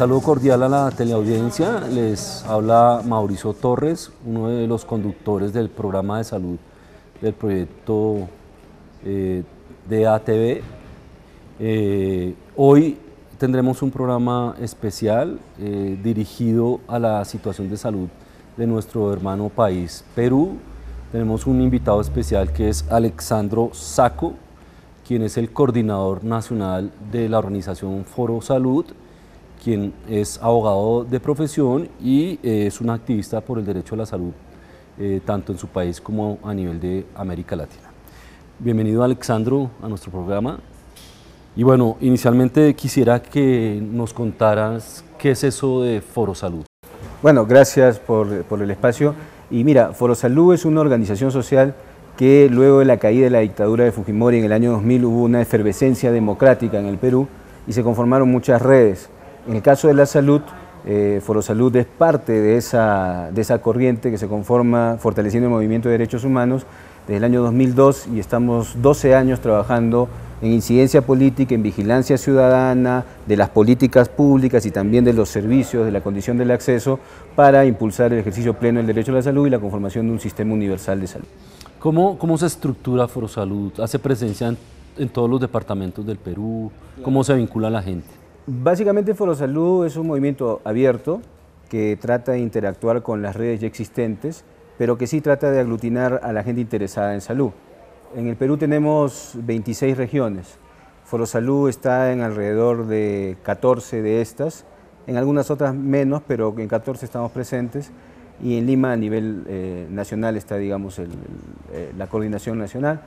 Saludo cordial a la teleaudiencia. Les habla Mauricio Torres, uno de los conductores del programa de salud del proyecto eh, de ATV. Eh, hoy tendremos un programa especial eh, dirigido a la situación de salud de nuestro hermano país, Perú. Tenemos un invitado especial que es Alexandro Saco, quien es el coordinador nacional de la organización Foro Salud, quien es abogado de profesión y eh, es un activista por el derecho a la salud, eh, tanto en su país como a nivel de América Latina. Bienvenido Alexandro a nuestro programa. Y bueno, inicialmente quisiera que nos contaras qué es eso de Foro Salud. Bueno, gracias por, por el espacio. Y mira, Foro Salud es una organización social que luego de la caída de la dictadura de Fujimori en el año 2000 hubo una efervescencia democrática en el Perú y se conformaron muchas redes. En el caso de la salud, eh, Foro Salud es parte de esa, de esa corriente que se conforma fortaleciendo el movimiento de derechos humanos desde el año 2002 y estamos 12 años trabajando en incidencia política, en vigilancia ciudadana, de las políticas públicas y también de los servicios, de la condición del acceso, para impulsar el ejercicio pleno del derecho a la salud y la conformación de un sistema universal de salud. ¿Cómo, cómo se estructura Foro Salud? ¿Hace presencia en, en todos los departamentos del Perú? ¿Cómo se vincula a la gente? Básicamente Foro Salud es un movimiento abierto que trata de interactuar con las redes ya existentes, pero que sí trata de aglutinar a la gente interesada en salud. En el Perú tenemos 26 regiones. Foro Salud está en alrededor de 14 de estas, en algunas otras menos, pero en 14 estamos presentes. Y en Lima a nivel eh, nacional está, digamos, el, eh, la coordinación nacional.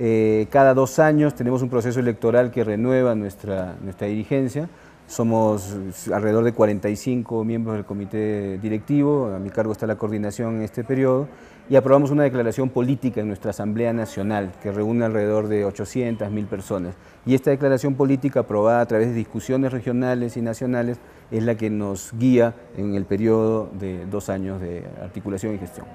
Eh, cada dos años tenemos un proceso electoral que renueva nuestra, nuestra dirigencia. Somos alrededor de 45 miembros del comité directivo, a mi cargo está la coordinación en este periodo, y aprobamos una declaración política en nuestra Asamblea Nacional, que reúne alrededor de 800, 1000 personas. Y esta declaración política, aprobada a través de discusiones regionales y nacionales, es la que nos guía en el periodo de dos años de articulación y gestión.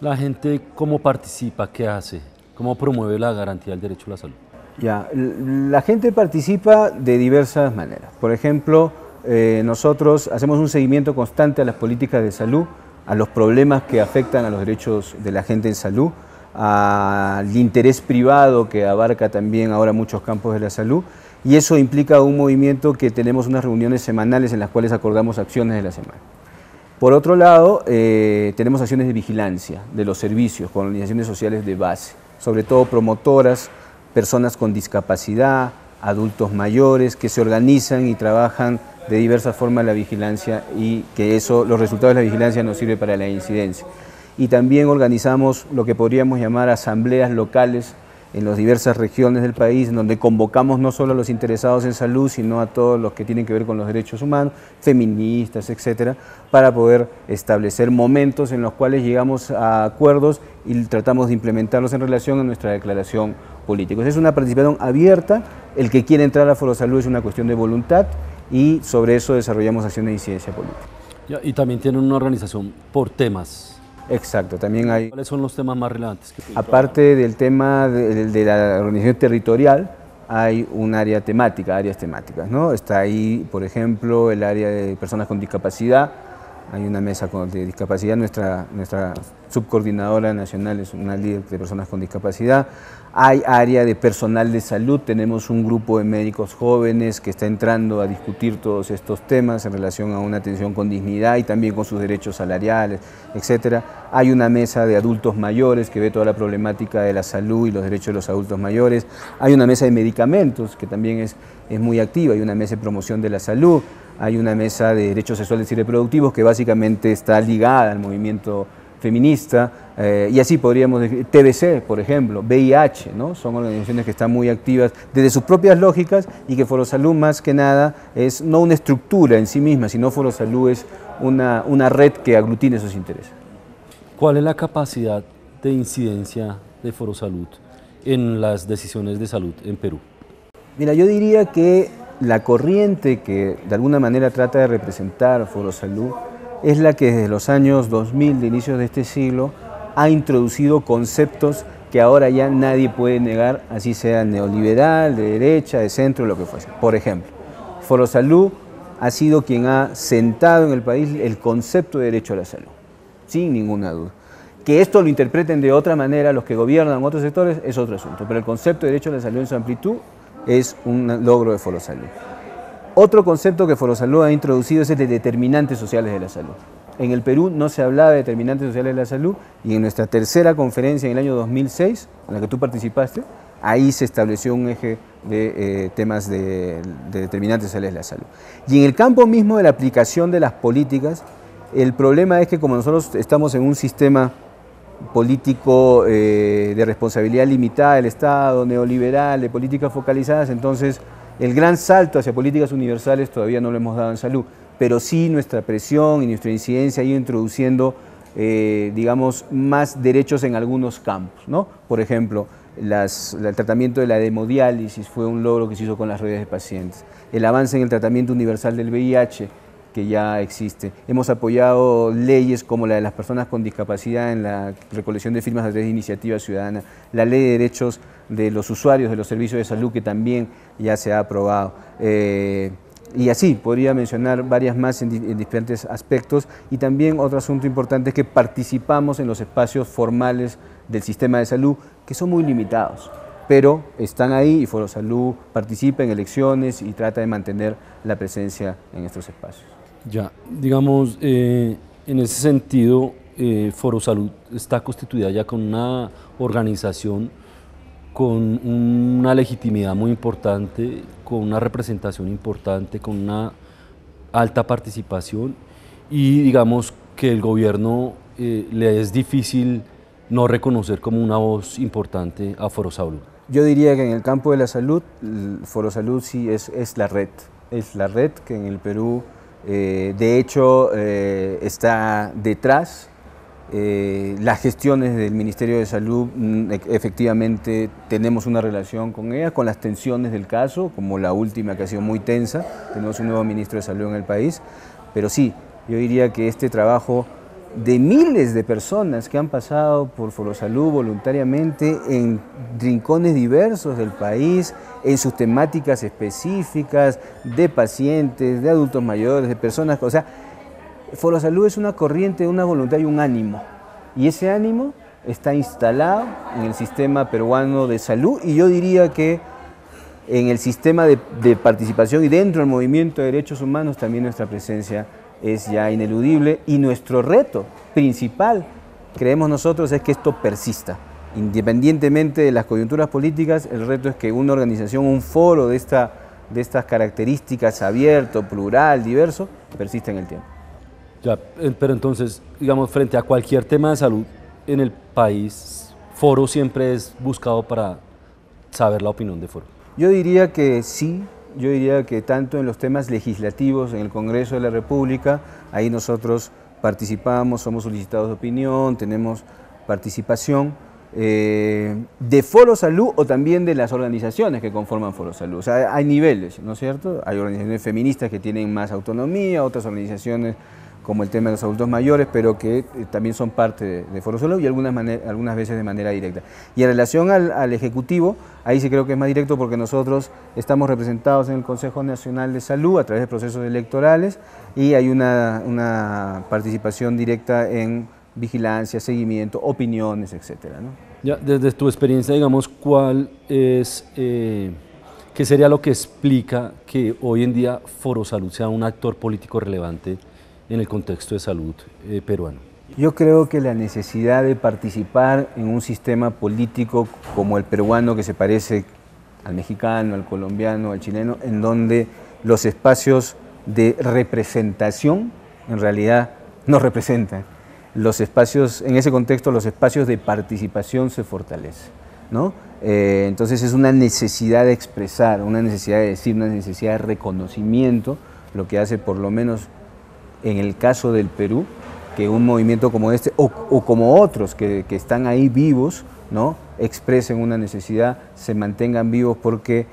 ¿La gente cómo participa? ¿Qué hace? ¿Cómo promueve la garantía del derecho a la salud? La gente participa de diversas maneras. Por ejemplo, eh, nosotros hacemos un seguimiento constante a las políticas de salud, a los problemas que afectan a los derechos de la gente en salud, al interés privado que abarca también ahora muchos campos de la salud, y eso implica un movimiento que tenemos unas reuniones semanales en las cuales acordamos acciones de la semana. Por otro lado, eh, tenemos acciones de vigilancia de los servicios con organizaciones sociales de base, sobre todo promotoras, personas con discapacidad, adultos mayores que se organizan y trabajan de diversas formas la vigilancia y que eso, los resultados de la vigilancia nos sirven para la incidencia. Y también organizamos lo que podríamos llamar asambleas locales en las diversas regiones del país, donde convocamos no solo a los interesados en salud, sino a todos los que tienen que ver con los derechos humanos, feministas, etcétera, para poder establecer momentos en los cuales llegamos a acuerdos y tratamos de implementarlos en relación a nuestra declaración Es una participación abierta, el que quiere entrar a Foro Salud es una cuestión de voluntad y sobre eso desarrollamos acciones de incidencia política. y también tienen una organización por temas. Exacto, también hay... ¿Cuáles son los temas más relevantes? Que Aparte del tema de, de, la organización territorial, hay un área temática, áreas temáticas, ¿no? Está ahí, por ejemplo, el área de personas con discapacidad, hay una mesa de discapacidad, nuestra, nuestra subcoordinadora nacional es una líder de personas con discapacidad, hay área de personal de salud, tenemos un grupo de médicos jóvenes que está entrando a discutir todos estos temas en relación a una atención con dignidad y también con sus derechos salariales, etc. Hay una mesa de adultos mayores que ve toda la problemática de la salud y los derechos de los adultos mayores, hay una mesa de medicamentos que también es, es muy activa, hay una mesa de promoción de la salud, hay una mesa de derechos sexuales y reproductivos que básicamente está ligada al movimiento feminista, eh, y así podríamos decir, TBC, por ejemplo, VIH, ¿no? son organizaciones que están muy activas desde sus propias lógicas y que Foro Salud más que nada es no una estructura en sí misma, sino Foro Salud es una, una red que aglutine esos intereses. ¿Cuál es la capacidad de incidencia de Foro Salud en las decisiones de salud en Perú? Mira, yo diría que la corriente que de alguna manera trata de representar Foro Salud es la que desde los años 2000, de inicios de este siglo, ha introducido conceptos que ahora ya nadie puede negar, así sea neoliberal, de derecha, de centro, lo que fuese. Por ejemplo, Foro Salud ha sido quien ha sentado en el país el concepto de derecho a la salud, sin ninguna duda. Que esto lo interpreten de otra manera los que gobiernan otros sectores es otro asunto, pero el concepto de derecho a la salud en su amplitud es un logro de Foro Salud. Otro concepto que Foro Salud ha introducido es el de determinantes sociales de la salud. En el Perú no se hablaba de determinantes sociales de la salud y en nuestra tercera conferencia en el año 2006, en la que tú participaste, ahí se estableció un eje de eh, temas de, determinantes sociales de la salud. Y en el campo mismo de la aplicación de las políticas, el problema es que como nosotros estamos en un sistema político eh, de responsabilidad limitada del Estado, neoliberal, de políticas focalizadas, entonces el gran salto hacia políticas universales todavía no lo hemos dado en salud, pero sí nuestra presión y nuestra incidencia ha ido introduciendo, eh, digamos, más derechos en algunos campos, ¿no? Por ejemplo, el tratamiento de la hemodiálisis fue un logro que se hizo con las redes de pacientes. El avance en el tratamiento universal del VIH, que ya existe. Hemos apoyado leyes como la de las personas con discapacidad en la recolección de firmas a través de iniciativa ciudadana, la ley de derechos de los usuarios de los servicios de salud que también ya se ha aprobado. Eh, y así, podría mencionar varias más en, diferentes aspectos. Y también otro asunto importante es que participamos en los espacios formales del sistema de salud, que son muy limitados, pero están ahí y Foro Salud participa en elecciones y trata de mantener la presencia en estos espacios. Ya, digamos, eh, en ese sentido, eh, Foro Salud está constituida ya con una organización con una legitimidad muy importante, con una representación importante, con una alta participación y digamos que el gobierno eh, le es difícil no reconocer como una voz importante a Foro Salud. Yo diría que en el campo de la salud, Foro Salud sí es, es la red, es la red que en el Perú eh, de hecho, eh, está detrás. Eh, las gestiones del Ministerio de Salud, mm, e, efectivamente tenemos una relación con ella, con las tensiones del caso, como la última que ha sido muy tensa. Tenemos un nuevo ministro de Salud en el país. Pero sí, yo diría que este trabajo de miles de personas que han pasado por Forosalud voluntariamente en rincones diversos del país, en sus temáticas específicas, de pacientes, de adultos mayores, de personas, o sea, Forosalud es una corriente, una voluntad y un ánimo. Y ese ánimo está instalado en el sistema peruano de salud y yo diría que en el sistema de, de participación y dentro del movimiento de derechos humanos también nuestra presencia es ya ineludible y nuestro reto principal, creemos nosotros, es que esto persista. Independientemente de las coyunturas políticas, el reto es que una organización, un foro de, esta, de estas características abierto, plural, diverso, persista en el tiempo. Eh, pero entonces, digamos, frente a cualquier tema de salud en el país, foro siempre es buscado para saber la opinión de foro. Yo diría que sí, yo diría que tanto en los temas legislativos, en el Congreso de la República, ahí nosotros participamos, somos solicitados de opinión, tenemos participación eh, de Foro Salud o también de las organizaciones que conforman Foro Salud. O sea, hay niveles, ¿no es cierto? Hay organizaciones feministas que tienen más autonomía, otras organizaciones como el tema de los adultos mayores, pero que eh, también son parte de, Foro Salud y algunas, veces de manera directa. Y en relación al, Ejecutivo, ahí sí creo que es más directo porque nosotros estamos representados en el Consejo Nacional de Salud a través de procesos electorales y hay una, participación directa en vigilancia, seguimiento, opiniones, etcétera. Ya, desde tu experiencia, digamos, ¿cuál es, eh, qué sería lo que explica que hoy en día Foro Salud sea un actor político relevante en el contexto de salud eh, peruano? Yo creo que la necesidad de participar en un sistema político como el peruano, que se parece al mexicano, al colombiano, al chileno, en donde los espacios de representación en realidad no representan. Los espacios, en ese contexto, los espacios de participación se fortalecen. ¿no? Eh, entonces es una necesidad de expresar, una necesidad de decir, una necesidad de reconocimiento, lo que hace por lo menos en el caso del Perú, que un movimiento como este o, como otros que, están ahí vivos, ¿no? expresen una necesidad, se mantengan vivos porque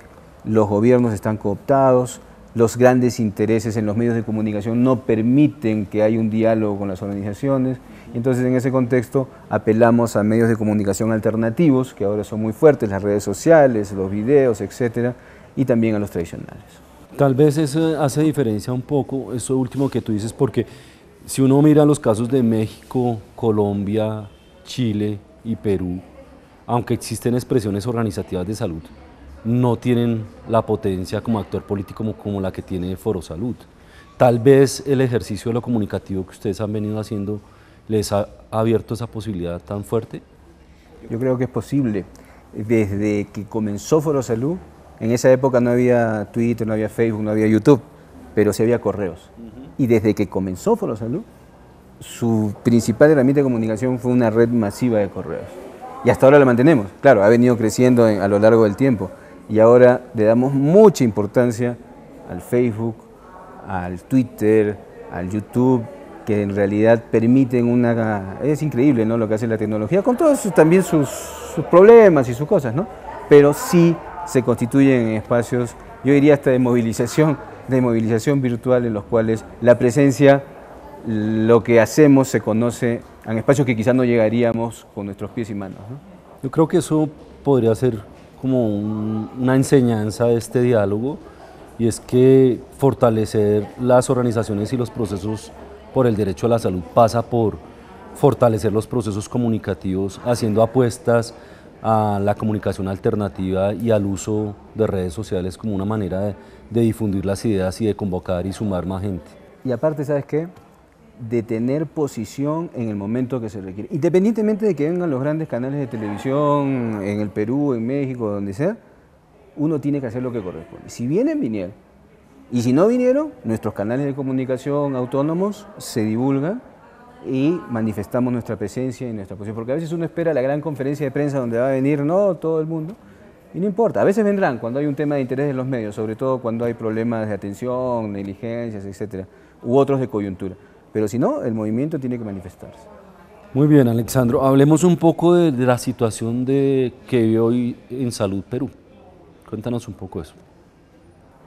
los gobiernos están cooptados, los grandes intereses en los medios de comunicación no permiten que haya un diálogo con las organizaciones. Entonces, en ese contexto, apelamos a medios de comunicación alternativos, que ahora son muy fuertes, las redes sociales, los videos, etcétera, y también a los tradicionales. Tal vez eso hace diferencia un poco, eso último que tú dices, porque si uno mira los casos de México, Colombia, Chile y Perú, aunque existen expresiones organizativas de salud, no tienen la potencia como actor político como, la que tiene Foro Salud. Tal vez el ejercicio de lo comunicativo que ustedes han venido haciendo les ha abierto esa posibilidad tan fuerte. Yo creo que es posible. Desde que comenzó Foro Salud, en esa época no había Twitter, no había Facebook, no había YouTube, pero sí había correos. Y desde que comenzó Foro Salud, su principal herramienta de comunicación fue una red masiva de correos. Y hasta ahora la mantenemos. Claro, ha venido creciendo a lo largo del tiempo. Y ahora le damos mucha importancia al Facebook, al Twitter, al YouTube, que en realidad permiten una... Es increíble ¿no? lo que hace la tecnología, con todos también sus, sus problemas y sus cosas, ¿no? Pero sí se constituyen en espacios, yo diría hasta de movilización, de movilización virtual en los cuales la presencia, lo que hacemos se conoce en espacios que quizás no llegaríamos con nuestros pies y manos. Yo creo que eso podría ser como una enseñanza de este diálogo y es que fortalecer las organizaciones y los procesos por el derecho a la salud pasa por fortalecer los procesos comunicativos, haciendo apuestas a la comunicación alternativa y al uso de redes sociales como una manera de, difundir las ideas y de convocar y sumar más gente. Y aparte, ¿sabes qué? De tener posición en el momento que se requiere. Independientemente de que vengan los grandes canales de televisión en el Perú, en México, donde sea, uno tiene que hacer lo que corresponde. Si vienen, vinieron. Y si no vinieron, nuestros canales de comunicación autónomos se divulgan y manifestamos nuestra presencia y nuestra posición. Porque a veces uno espera la gran conferencia de prensa donde va a venir no todo el mundo, y no importa. A veces vendrán cuando hay un tema de interés de los medios, sobre todo cuando hay problemas de atención, negligencias, etcétera, u otros de coyuntura. Pero si no, el movimiento tiene que manifestarse. Muy bien, Alexandro. Hablemos un poco de, la situación de, que vive hoy en Salud Perú. Cuéntanos un poco eso.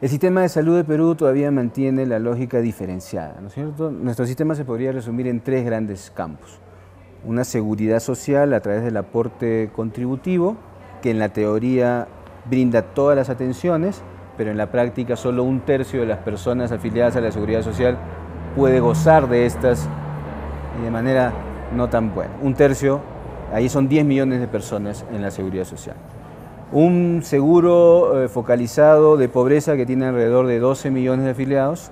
El sistema de salud de Perú todavía mantiene la lógica diferenciada, ¿no es cierto? Nuestro sistema se podría resumir en tres grandes campos. Una seguridad social a través del aporte contributivo, que en la teoría brinda todas las atenciones, pero en la práctica solo un tercio de las personas afiliadas a la seguridad social puede gozar de estas y de manera no tan buena. Un tercio, ahí son 10 millones de personas en la seguridad social un seguro eh, focalizado de pobreza que tiene alrededor de 12 millones de afiliados,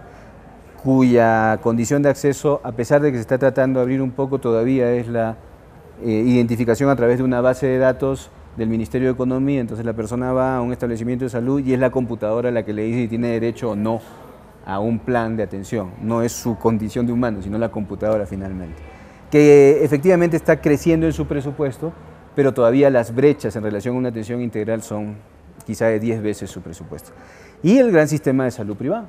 cuya condición de acceso, a pesar de que se está tratando de abrir un poco, todavía es la eh, identificación a través de una base de datos del Ministerio de Economía, entonces la persona va a un establecimiento de salud y es la computadora la que le dice si tiene derecho o no a un plan de atención, no es su condición de humano, sino la computadora finalmente, que efectivamente está creciendo en su presupuesto, pero todavía las brechas en relación a una atención integral son quizá de 10 veces su presupuesto. Y el gran sistema de salud privada,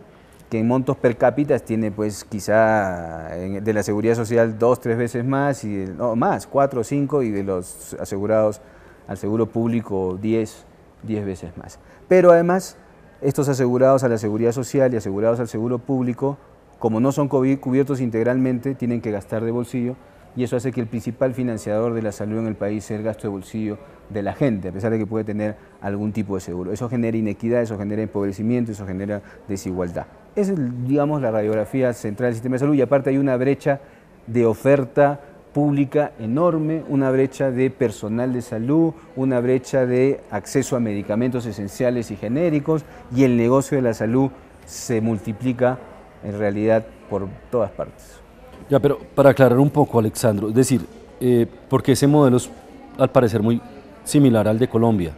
que en montos per cápita tiene pues quizá de la seguridad social dos, tres veces más, y no, más, cuatro o cinco, y de los asegurados al seguro público 10, 10 veces más. Pero además, estos asegurados a la seguridad social y asegurados al seguro público, como no son cubiertos integralmente, tienen que gastar de bolsillo, y eso hace que el principal financiador de la salud en el país sea el gasto de bolsillo de la gente, a pesar de que puede tener algún tipo de seguro. Eso genera inequidad, eso genera empobrecimiento, eso genera desigualdad. Es, digamos, la radiografía central del sistema de salud y aparte hay una brecha de oferta pública enorme, una brecha de personal de salud, una brecha de acceso a medicamentos esenciales y genéricos y el negocio de la salud se multiplica en realidad por todas partes. Ya, pero para aclarar un poco, Alexandro, es decir, eh, porque ese modelo es al parecer muy similar al de Colombia.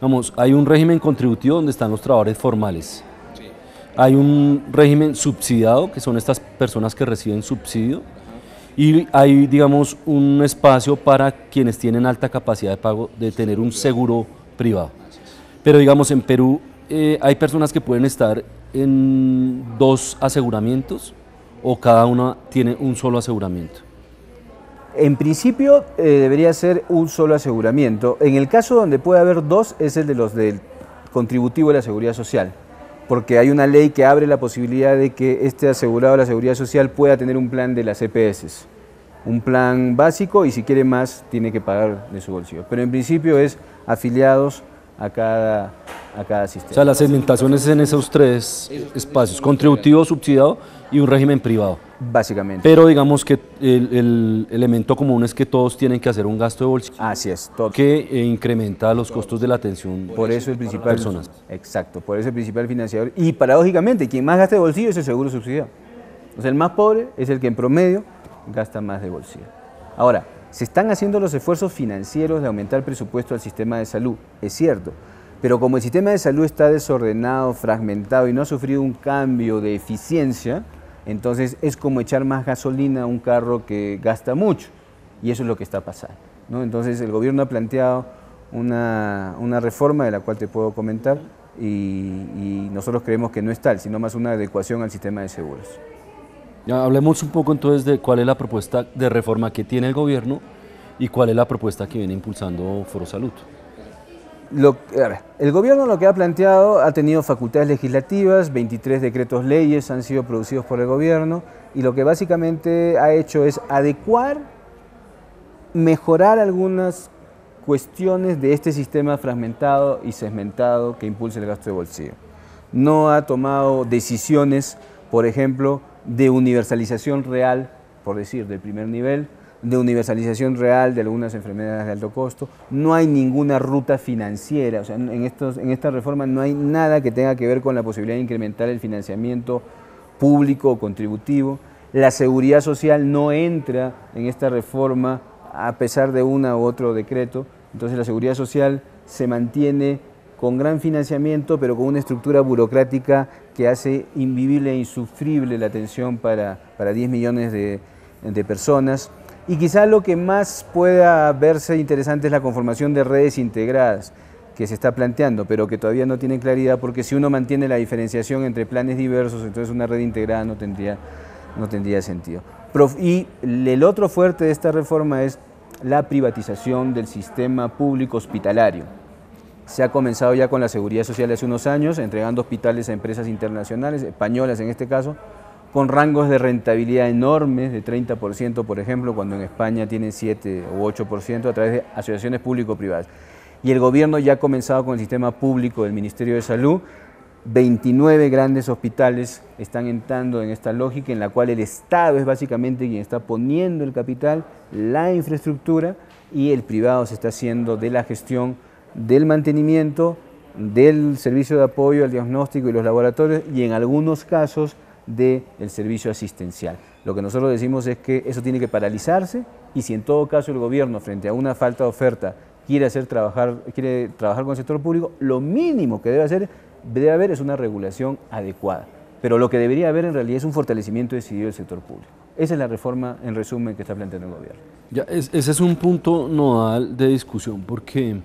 Vamos, hay un régimen contributivo donde están los trabajadores formales. Hay un régimen subsidiado, que son estas personas que reciben subsidio. Y hay, digamos, un espacio para quienes tienen alta capacidad de pago de tener un seguro privado. Pero, digamos, en Perú eh, hay personas que pueden estar en dos aseguramientos o cada una tiene un solo aseguramiento? En principio eh, debería ser un solo aseguramiento. En el caso donde puede haber dos es el de los del contributivo de la seguridad social, porque hay una ley que abre la posibilidad de que este asegurado de la seguridad social pueda tener un plan de las EPS, un plan básico y si quiere más tiene que pagar de su bolsillo. Pero en principio es afiliados a cada, a cada sistema. O sea, la segmentación es en esos tres espacios, contributivo, subsidiado y un régimen privado. Básicamente. Pero digamos que el, elemento común es que todos tienen que hacer un gasto de bolsillo. Así es. Todo. Que eh, incrementa los costos de la atención. Por eso el principal. Personas. Exacto, por eso el principal financiador. Y paradójicamente, quien más gasta de bolsillo es el seguro subsidiado. O sea, el más pobre es el que en promedio gasta más de bolsillo. Ahora, se están haciendo los esfuerzos financieros de aumentar el presupuesto al sistema de salud, es cierto. Pero como el sistema de salud está desordenado, fragmentado y no ha sufrido un cambio de eficiencia, entonces es como echar más gasolina a un carro que gasta mucho. Y eso es lo que está pasando. Entonces el gobierno ha planteado una, reforma de la cual te puedo comentar y, y, nosotros creemos que no es tal, sino más una adecuación al sistema de seguros. Hablemos un poco entonces de cuál es la propuesta de reforma que tiene el gobierno y cuál es la propuesta que viene impulsando Foro Salud el gobierno lo que ha planteado ha tenido facultades legislativas, 23 decretos leyes han sido producidos por el gobierno y lo que básicamente ha hecho es adecuar, mejorar algunas cuestiones de este sistema fragmentado y segmentado que impulsa el gasto de bolsillo. No ha tomado decisiones, por ejemplo, de universalización real, por decir, del primer nivel, de universalización real de algunas enfermedades de alto costo, no hay ninguna ruta financiera, o sea, en, estos, en esta reforma no hay nada que tenga que ver con la posibilidad de incrementar el financiamiento público o contributivo, la seguridad social no entra en esta reforma a pesar de una u otro decreto, entonces la seguridad social se mantiene con gran financiamiento, pero con una estructura burocrática que hace invivible e insufrible la atención para, para 10 millones de, personas. Y quizá lo que más pueda verse interesante es la conformación de redes integradas que se está planteando, pero que todavía no tiene claridad, porque si uno mantiene la diferenciación entre planes diversos, entonces una red integrada no tendría, no tendría sentido. Y el otro fuerte de esta reforma es la privatización del sistema público hospitalario. Se ha comenzado ya con la seguridad social hace unos años, entregando hospitales a empresas internacionales, españolas en este caso, con rangos de rentabilidad enormes, de 30%, por ejemplo, cuando en España tienen 7 u 8% a través de asociaciones público-privadas. Y el gobierno ya ha comenzado con el sistema público del Ministerio de Salud. 29 grandes hospitales están entrando en esta lógica en la cual el Estado es básicamente quien está poniendo el capital, la infraestructura y el privado se está haciendo de la gestión del mantenimiento, del servicio de apoyo al diagnóstico y los laboratorios y en algunos casos del servicio asistencial. Lo que nosotros decimos es que eso tiene que paralizarse y si en todo caso el gobierno frente a una falta de oferta quiere, hacer trabajar, quiere trabajar con el sector público, lo mínimo que debe, hacer, debe haber es una regulación adecuada. Pero lo que debería haber en realidad es un fortalecimiento decidido del sector público. Esa es la reforma, en resumen, que está planteando el gobierno. Ya, ese es un punto nodal de discusión porque,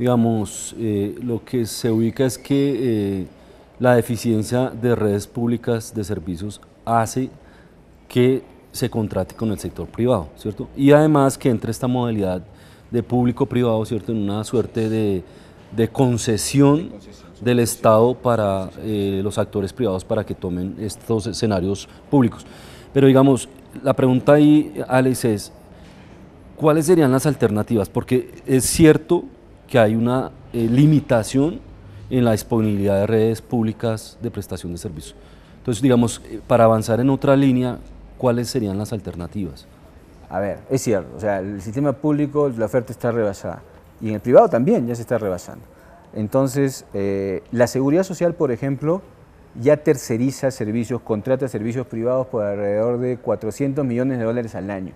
digamos, eh, lo que se ubica es que... Eh, la deficiencia de redes públicas de servicios hace que se contrate con el sector privado, ¿cierto? Y además que entre esta modalidad de público-privado, ¿cierto? En una suerte de, concesión del Estado para eh, los actores privados para que tomen estos escenarios públicos. Pero digamos, la pregunta ahí, Alex, es, ¿cuáles serían las alternativas? Porque es cierto que hay una eh, limitación en la disponibilidad de redes públicas de prestación de servicios. Entonces, digamos, eh, para avanzar en otra línea, ¿cuáles serían las alternativas? A ver, es cierto, o sea, el sistema público, la oferta está rebasada y en el privado también ya se está rebasando. Entonces, eh, la seguridad social, por ejemplo, ya terceriza servicios, contrata servicios privados por alrededor de 400 millones de dólares al año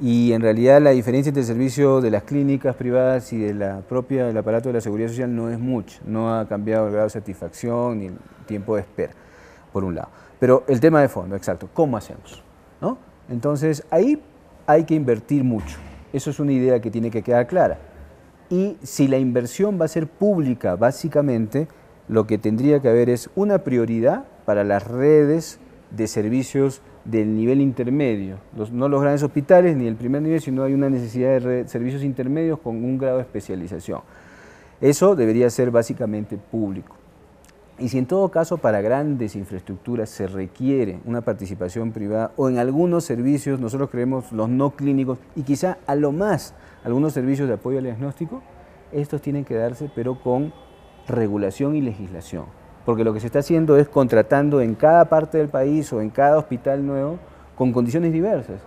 y en realidad la diferencia entre el servicio de las clínicas privadas y de la propia, del aparato de la seguridad social no es mucho, no ha cambiado el grado de satisfacción ni el tiempo de espera, por un lado. Pero el tema de fondo, exacto, ¿cómo hacemos? ¿No? Entonces ahí hay que invertir mucho, eso es una idea que tiene que quedar clara. Y si la inversión va a ser pública, básicamente, lo que tendría que haber es una prioridad para las redes de servicios del nivel intermedio, no los grandes hospitales ni el primer nivel, sino hay una necesidad de servicios intermedios con un grado de especialización. Eso debería ser básicamente público. Y si en todo caso para grandes infraestructuras se requiere una participación privada o en algunos servicios, nosotros creemos los no clínicos y quizá a lo más algunos servicios de apoyo al diagnóstico, estos tienen que darse pero con regulación y legislación. Porque lo que se está haciendo es contratando en cada parte del país o en cada hospital nuevo con condiciones diversas.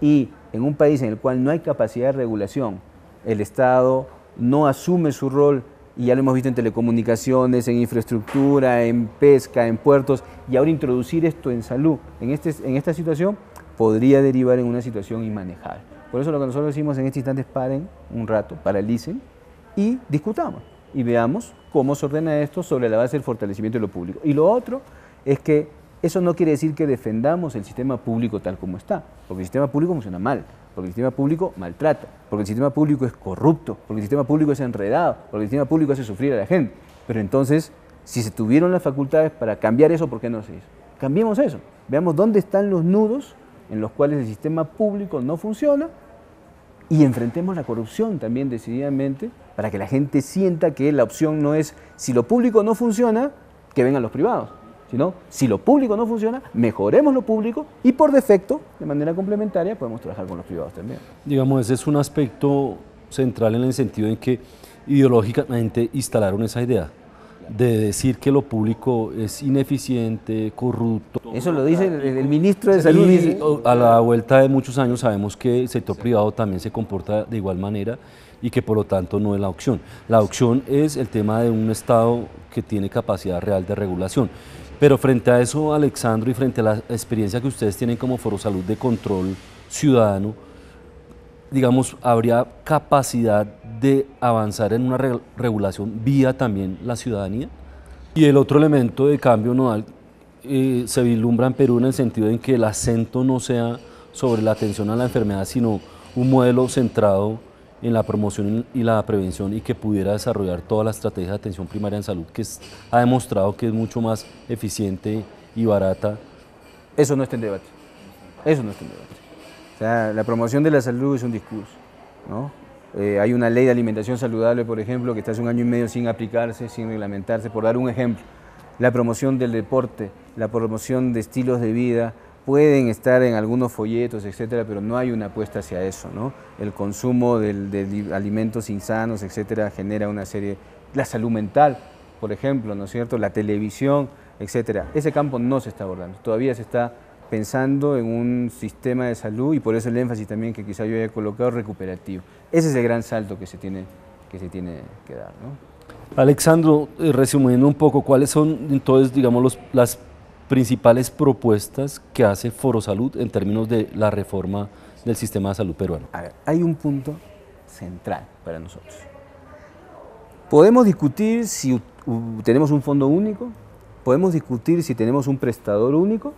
Y en un país en el cual no hay capacidad de regulación, el Estado no asume su rol, y ya lo hemos visto en telecomunicaciones, en infraestructura, en pesca, en puertos, y ahora introducir esto en salud, en, este, en esta situación, podría derivar en una situación inmanejable. Por eso lo que nosotros decimos en este instante es paren un rato, paralicen y discutamos y veamos cómo se ordena esto sobre la base del fortalecimiento de lo público. Y lo otro es que eso no quiere decir que defendamos el sistema público tal como está, porque el sistema público funciona mal, porque el sistema público maltrata, porque el sistema público es corrupto, porque el sistema público es enredado, porque el sistema público hace sufrir a la gente. Pero entonces, si se tuvieron las facultades para cambiar eso, ¿por qué no se hizo? Cambiemos eso, veamos dónde están los nudos en los cuales el sistema público no funciona y enfrentemos la corrupción también decididamente para que la gente sienta que la opción no es si lo público no funciona, que vengan los privados, sino si lo público no funciona, mejoremos lo público y por defecto, de manera complementaria, podemos trabajar con los privados también. Digamos, ese es un aspecto central en el sentido en que ideológicamente instalaron esa idea de decir que lo público es ineficiente, corrupto. Eso lo dice el, ministro de Salud. Y a la vuelta de muchos años sabemos que el sector privado también se comporta de igual manera y que por lo tanto no es la opción. La opción es el tema de un Estado que tiene capacidad real de regulación. Pero frente a eso, Alexandro, y frente a la experiencia que ustedes tienen como Foro Salud de control ciudadano, digamos, habría capacidad de avanzar en una regulación vía también la ciudadanía. Y el otro elemento de cambio nodal eh, se vislumbra en Perú en el sentido en que el acento no sea sobre la atención a la enfermedad, sino un modelo centrado en la promoción y la prevención y que pudiera desarrollar toda la estrategia de atención primaria en salud, que ha demostrado que es mucho más eficiente y barata. Eso no está en debate. Eso no está en debate la promoción de la salud es un discurso. Eh, hay una ley de alimentación saludable, por ejemplo, que está hace un año y medio sin aplicarse, sin reglamentarse, por dar un ejemplo. La promoción del deporte, la promoción de estilos de vida, pueden estar en algunos folletos, etcétera, pero no hay una apuesta hacia eso, ¿no? El consumo de alimentos insanos, etcétera, genera una serie... La salud mental, por ejemplo, ¿no es cierto? La televisión, etcétera. Ese campo no se está abordando, todavía se está pensando en un sistema de salud y por eso el énfasis también que quizá yo haya colocado recuperativo. Ese es el gran salto que se tiene que, se tiene que dar. Alexandro, eh, resumiendo un poco, ¿cuáles son entonces, digamos, las principales propuestas que hace Foro Salud en términos de la reforma del sistema de salud peruano? A ver, hay un punto central para nosotros. Podemos discutir si tenemos un fondo único, podemos discutir si tenemos un prestador único,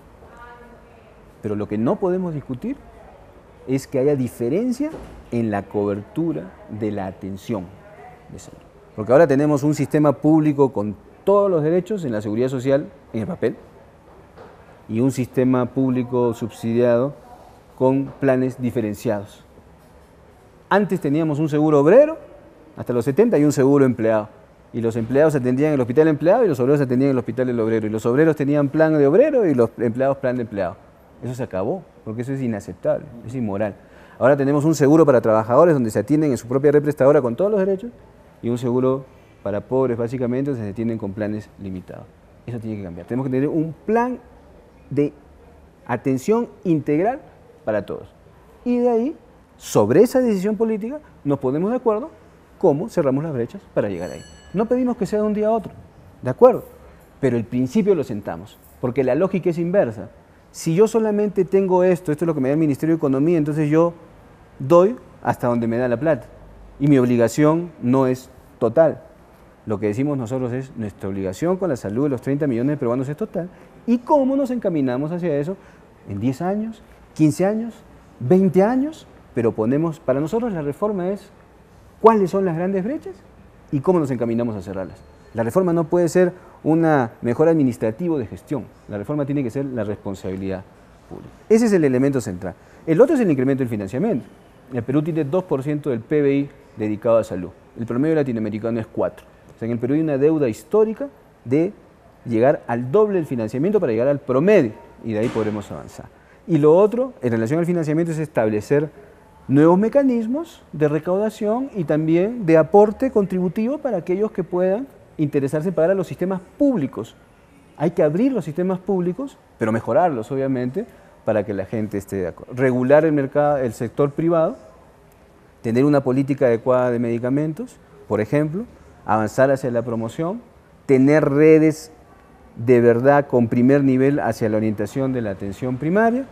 pero lo que no podemos discutir es que haya diferencia en la cobertura de la atención de salud. Porque ahora tenemos un sistema público con todos los derechos en la seguridad social en el papel y un sistema público subsidiado con planes diferenciados. Antes teníamos un seguro obrero, hasta los 70, y un seguro empleado. Y los empleados atendían en el hospital empleado y los obreros atendían en el hospital del obrero. Y los obreros tenían plan de obrero y los empleados plan de empleado. Eso se acabó, porque eso es inaceptable, es inmoral. Ahora tenemos un seguro para trabajadores donde se atienden en su propia red prestadora con todos los derechos y un seguro para pobres básicamente donde se atienden con planes limitados. Eso tiene que cambiar. Tenemos que tener un plan de atención integral para todos. Y de ahí, sobre esa decisión política, nos ponemos de acuerdo cómo cerramos las brechas para llegar ahí. No pedimos que sea de un día a otro, de acuerdo, pero el principio lo sentamos, porque la lógica es inversa si yo solamente tengo esto, esto es lo que me da el Ministerio de Economía, entonces yo doy hasta donde me da la plata. Y mi obligación no es total. Lo que decimos nosotros es nuestra obligación con la salud de los 30 millones de peruanos es total. ¿Y cómo nos encaminamos hacia eso? En 10 años, 15 años, 20 años, pero ponemos, para nosotros la reforma es cuáles son las grandes brechas y cómo nos encaminamos a cerrarlas. La reforma no puede ser una mejor administrativo de gestión. La reforma tiene que ser la responsabilidad pública. Ese es el elemento central. El otro es el incremento del financiamiento. El Perú tiene 2% del PBI dedicado a salud. El promedio latinoamericano es 4%. O sea, en el Perú hay una deuda histórica de llegar al doble del financiamiento para llegar al promedio y de ahí podremos avanzar. Y lo otro, en relación al financiamiento, es establecer nuevos mecanismos de recaudación y también de aporte contributivo para aquellos que puedan interesarse en pagar a los sistemas públicos. Hay que abrir los sistemas públicos, pero mejorarlos, obviamente, para que la gente esté de acuerdo. Regular el mercado, el sector privado, tener una política adecuada de medicamentos, por ejemplo, avanzar hacia la promoción, tener redes de verdad con primer nivel hacia la orientación de la atención primaria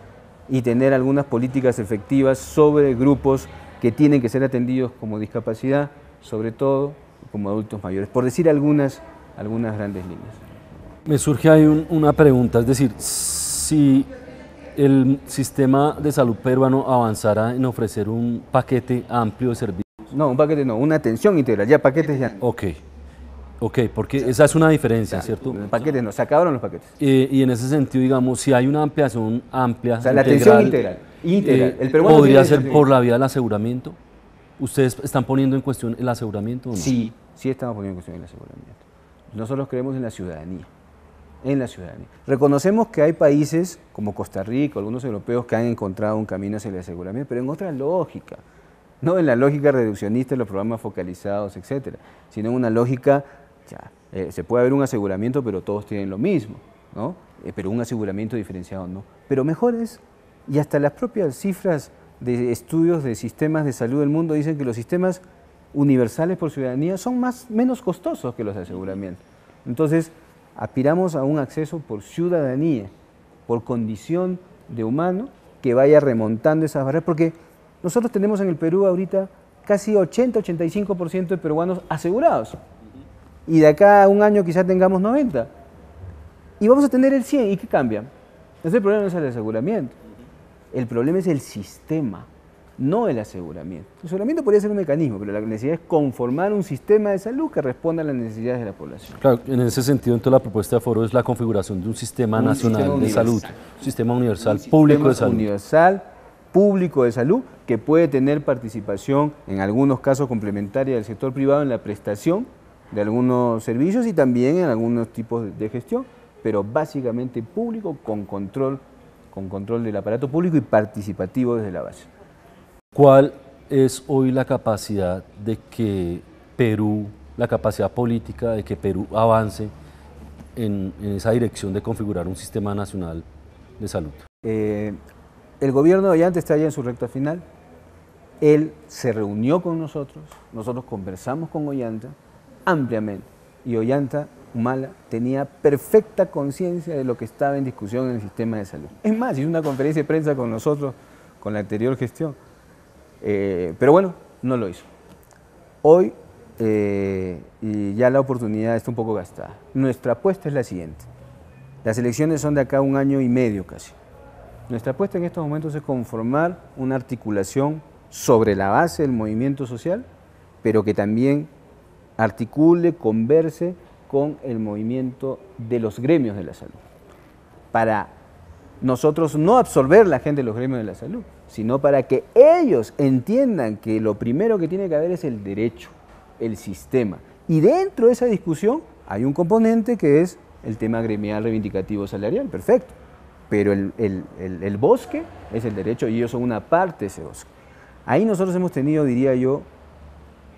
y tener algunas políticas efectivas sobre grupos que tienen que ser atendidos como discapacidad, sobre todo como adultos mayores, por decir algunas, algunas grandes líneas. Me surge ahí una pregunta, es decir, si el sistema de salud peruano avanzara en ofrecer un paquete amplio de servicios. No, un paquete no, una atención integral, ya paquetes ya. Ok, ok, porque esa es una diferencia, ¿cierto? Paquetes no, se acabaron los paquetes. Eh, y en ese sentido, digamos, si hay una ampliación amplia, o sea, la atención integral, integral. Eh, ¿podría ser por la vía del aseguramiento? ¿Ustedes están poniendo en cuestión el aseguramiento o no? Sí, sí estamos poniendo en cuestión el aseguramiento. Nosotros creemos en la ciudadanía en la ciudadanía. Reconocemos que hay países como Costa Rica, algunos europeos que han encontrado un camino hacia el aseguramiento, pero en otra lógica, no en la lógica reduccionista de los programas focalizados, etcétera, sino en una lógica, ya, eh, se puede haber un aseguramiento, pero todos tienen lo mismo, ¿no? Eh, pero un aseguramiento diferenciado no. Pero mejor es, y hasta las propias cifras de estudios de sistemas de salud del mundo dicen que los sistemas universales por ciudadanía son más, menos costosos que los de aseguramiento. Entonces, aspiramos a un acceso por ciudadanía, por condición de humano, que vaya remontando esas barreras, porque nosotros tenemos en el Perú ahorita casi 80-85% de peruanos asegurados, y de acá a un año quizás tengamos 90, y vamos a tener el 100, ¿y qué cambia? Ese problema no es el aseguramiento, el problema es el sistema no el aseguramiento. El aseguramiento podría ser un mecanismo, pero la necesidad es conformar un sistema de salud que responda a las necesidades de la población. Claro, en ese sentido, entonces la propuesta de Foro es la configuración de un sistema nacional de salud, un sistema universal público de salud. Universal, público de salud, que puede tener participación, en algunos casos complementaria del sector privado, en la prestación de algunos servicios y también en algunos tipos de gestión, pero básicamente público con control, con control del aparato público y participativo desde la base. ¿Cuál es hoy la capacidad de que Perú, la capacidad política de que Perú avance en, esa dirección de configurar un sistema nacional de salud? Eh, el gobierno de Ollanta está ya en su recta final. Él se reunió con nosotros, nosotros conversamos con Ollanta ampliamente y Ollanta Humala tenía perfecta conciencia de lo que estaba en discusión en el sistema de salud. Es más, hizo una conferencia de prensa con nosotros con la anterior gestión eh, pero bueno, no lo hizo. Hoy, eh, y ya la oportunidad está un poco gastada. Nuestra apuesta es la siguiente. Las elecciones son de acá un año y medio casi. Nuestra apuesta en estos momentos es conformar una articulación sobre la base del movimiento social, pero que también articule, converse con el movimiento de los gremios de la salud, para nosotros no absorber la gente de los gremios de la salud, sino para que ellos entiendan que lo primero que tiene que haber es el derecho, el sistema. Y dentro de esa discusión hay un componente que es el tema gremial reivindicativo salarial, perfecto. Pero el, el bosque es el derecho y ellos son una parte de ese bosque. Ahí nosotros hemos tenido, diría yo,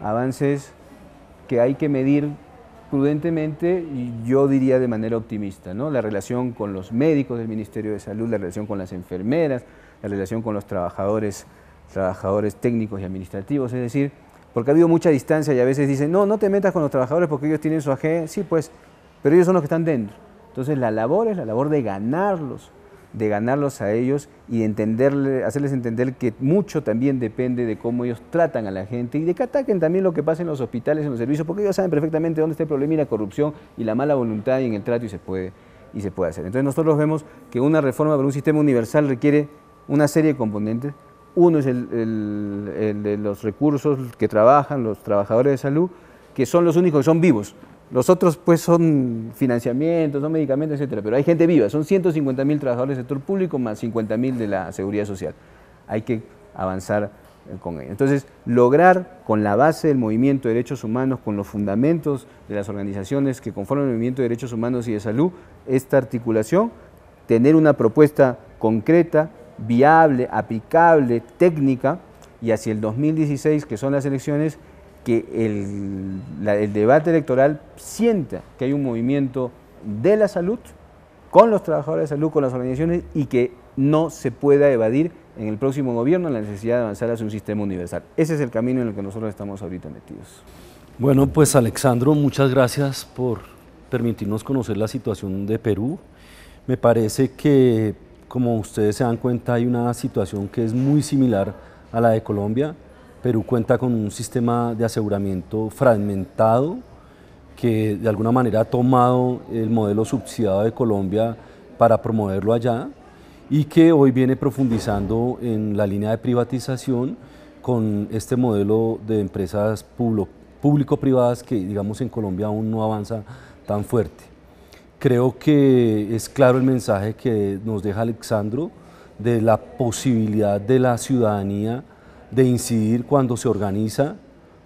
avances que hay que medir prudentemente y yo diría de manera optimista, ¿no? La relación con los médicos del Ministerio de Salud, la relación con las enfermeras, la relación con los trabajadores, trabajadores técnicos y administrativos, es decir, porque ha habido mucha distancia y a veces dicen, no, no te metas con los trabajadores porque ellos tienen su AG, sí, pues, pero ellos son los que están dentro. Entonces la labor es la labor de ganarlos, de ganarlos a ellos y de entenderle, hacerles entender que mucho también depende de cómo ellos tratan a la gente y de que ataquen también lo que pasa en los hospitales, en los servicios, porque ellos saben perfectamente dónde está el problema y la corrupción y la mala voluntad y en el trato y se puede, y se puede hacer. Entonces nosotros vemos que una reforma para un sistema universal requiere una serie de componentes. Uno es el, de los recursos que trabajan los trabajadores de salud, que son los únicos que son vivos. Los otros pues son financiamientos, son medicamentos, etcétera, pero hay gente viva, son 150 mil trabajadores del sector público más 50 mil de la seguridad social. Hay que avanzar eh, con ello. Entonces, lograr con la base del movimiento de derechos humanos, con los fundamentos de las organizaciones que conforman el movimiento de derechos humanos y de salud, esta articulación, tener una propuesta concreta, viable, aplicable, técnica, y hacia el 2016, que son las elecciones, que el, el debate electoral sienta que hay un movimiento de la salud con los trabajadores de salud, con las organizaciones y que no se pueda evadir en el próximo gobierno la necesidad de avanzar hacia un sistema universal. Ese es el camino en el que nosotros estamos ahorita metidos. Bueno, pues Alexandro, muchas gracias por permitirnos conocer la situación de Perú. Me parece que, como ustedes se dan cuenta, hay una situación que es muy similar a la de Colombia. Perú cuenta con un sistema de aseguramiento fragmentado que de alguna manera ha tomado el modelo subsidiado de Colombia para promoverlo allá y que hoy viene profundizando en la línea de privatización con este modelo de empresas público-privadas que digamos en Colombia aún no avanza tan fuerte. Creo que es claro el mensaje que nos deja Alexandro de la posibilidad de la ciudadanía de incidir cuando se organiza,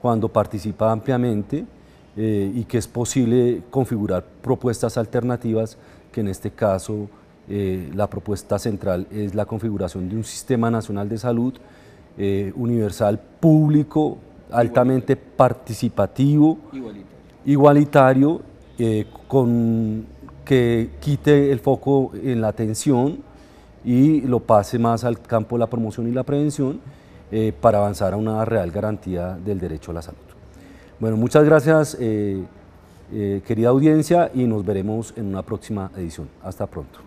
cuando participa ampliamente eh, y que es posible configurar propuestas alternativas que en este caso eh, la propuesta central es la configuración de un sistema nacional de salud eh, universal, público, altamente participativo, igualitario, con, que quite el foco en la atención y lo pase más al campo de la promoción y la prevención eh, para avanzar a una real garantía del derecho a la salud. Bueno, muchas gracias eh, eh, querida audiencia y nos veremos en una próxima edición. Hasta pronto.